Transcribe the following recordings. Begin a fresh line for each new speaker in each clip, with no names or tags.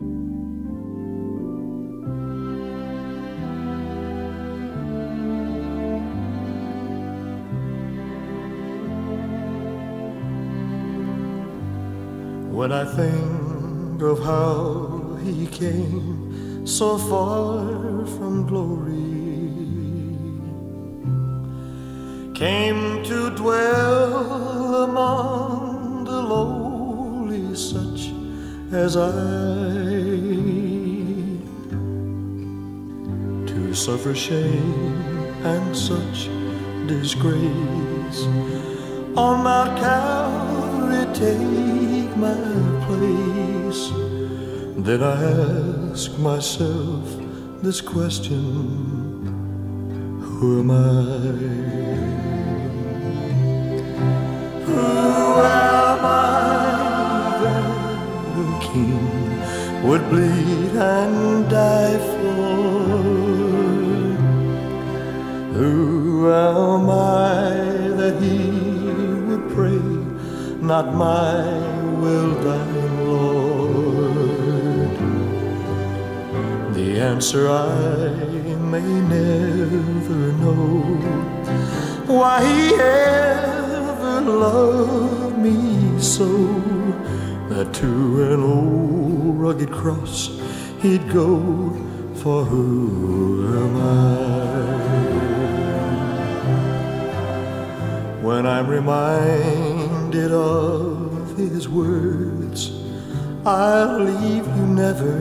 When I think of how he came so far from glory, came to dwell among the lowly, such as I, suffer shame and such disgrace on Mount Calvary take my place. Then I ask myself this question Who am I? Who am I that the king would bleed and die not my will, thine Lord? The answer I may never know. Why he ever loved me so that to an old rugged cross he'd go. For who am I? When I'm reminded of his words, I'll leave you never.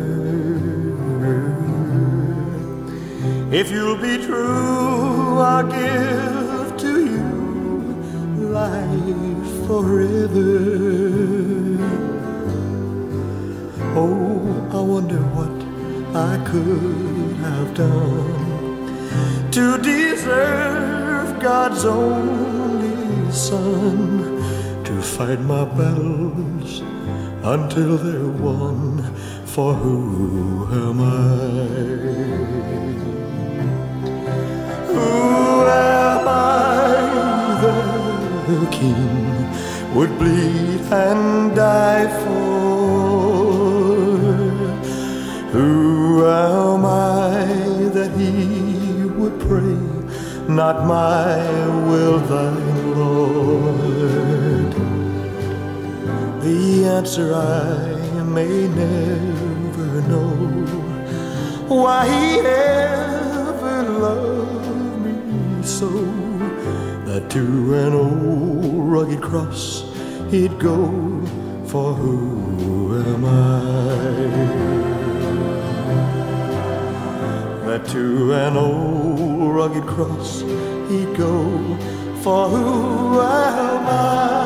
If you'll be true, I'll give to you life forever. Oh, I wonder what I could have done to deserve God's only Son to fight my battles until they're won. For who am I? Who am I the King would bleed and die for? Who am I that he would pray, not my will, thine Lord? The answer I may never know. Why he ever loved me so that to an old rugged cross he'd go. For who am I? that to an old rugged cross he'd go. For who am I?